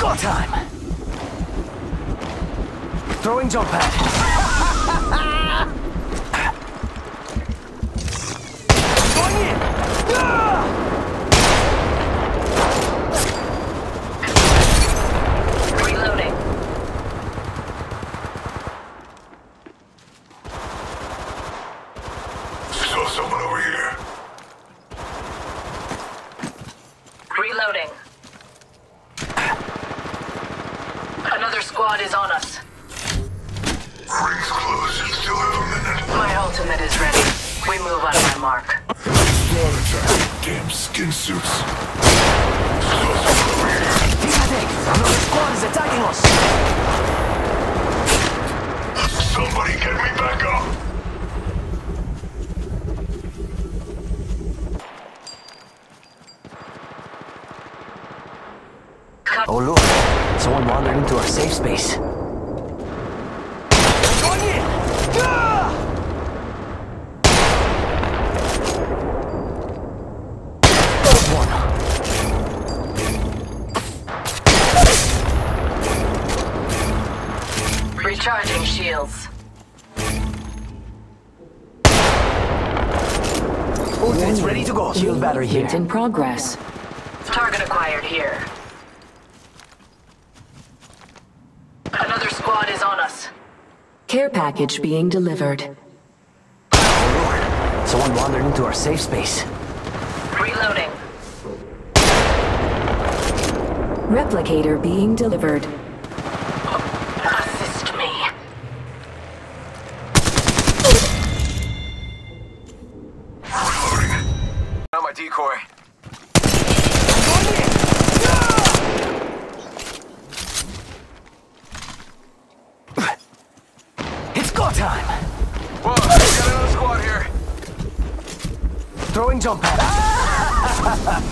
go time! Throwing jump pad. Going in! Reloading. Saw someone over here. Reloading. Another squad is on us. Rings close. Still have a minute. My ultimate is ready. We move on our mark. Squad attack. Damn skin suits. Another squad is attacking us! Somebody get me back up. Oh look! Someone wandered into our safe space. Going in! One. Recharging shields. It's ready to go. Shield battery here. In progress. Target acquired here. Another squad is on us. Care package being delivered. Oh look! Someone wandered into our safe space. Reloading. Replicator being delivered. Go time! Whoa, we got another squad here. Throwing jump pad.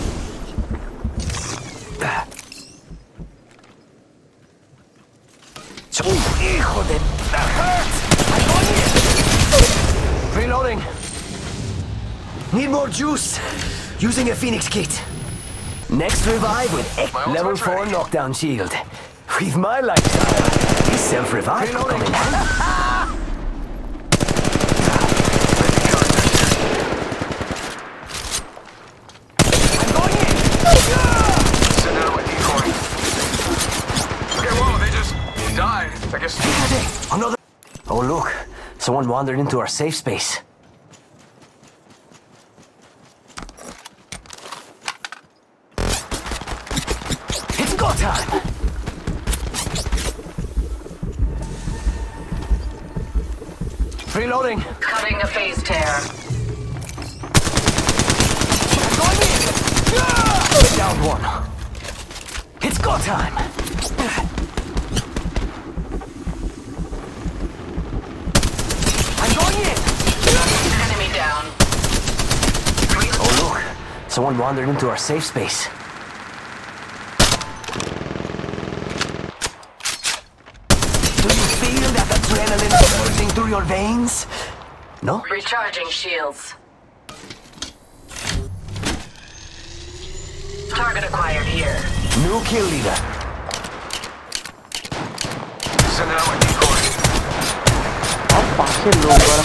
¡Uy, hijo de... That going! Reloading. Need more juice. Using a Phoenix kit. Next revive with Ek level 4 ready. knockdown shield. With my lifestyle, this self-revive will Someone wandered into our safe space. It's go time! Reloading. Cutting a phase tear. Down one. It's go time! I'm going in! Enemy down. Oh look, Someone wandered into our safe space. Do you feel that adrenaline surging through your veins? No? Recharging shields. Target acquired here. New kill leader. Send out a decoy. Opa, que louco agora.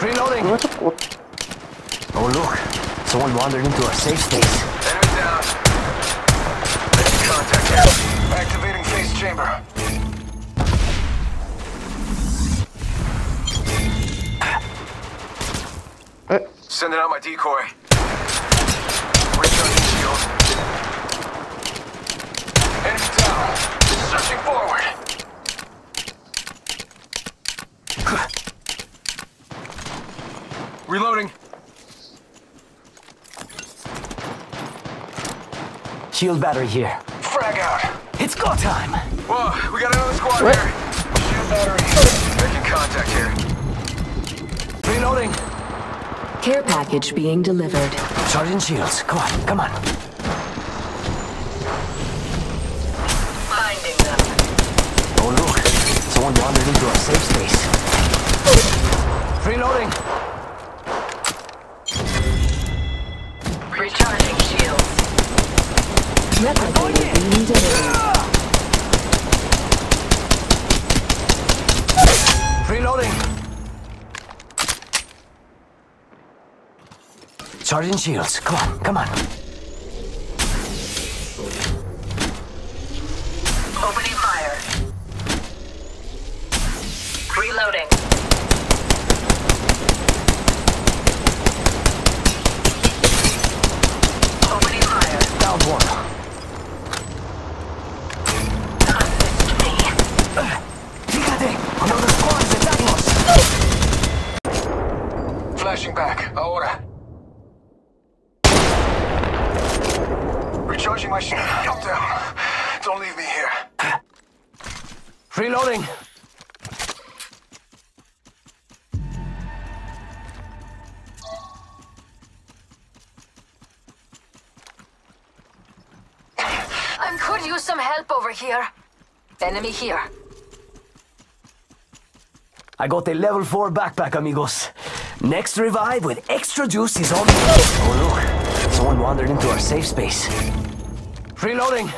Reloading. Oh look, someone wandered into our safe space. Enter down. Making contact. Out. Activating phase chamber. Uh. Sending out my decoy. Recharging shield. Enemy down. Searching forward. Reloading. Shield battery here. Frag out. It's go time! Whoa, we got another squad What? here. Shield battery. Making contact here. Reloading. Care package being delivered. Charging shields. Come on, come on. Finding them. Oh look, someone wandered into our safe space. Reloading. Recharging shields. Replicator being delivered. Reloading. Charging shields. Come on, come on. Opening fire. Reloading. Opening fire. Down one. Assist me. Fíjate, another squad is attacking us. Flashing back. Ahora. Recharging my shield. Calm down. Don't leave me here. Reloading. I could use some help over here. Enemy here. I got a level 4 backpack, amigos. Next revive with extra juice is on the way. Oh, look. Someone wandered into our safe space. Reloading.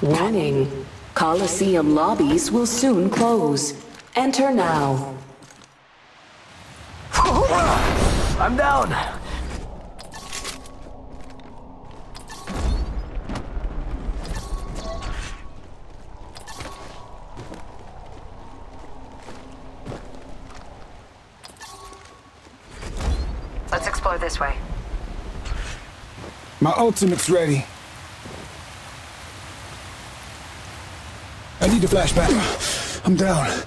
Warning. Coliseum lobbies will soon close. Enter now. I'm down. Let's explore this way. My ultimate's ready. I need to flashback. I'm down.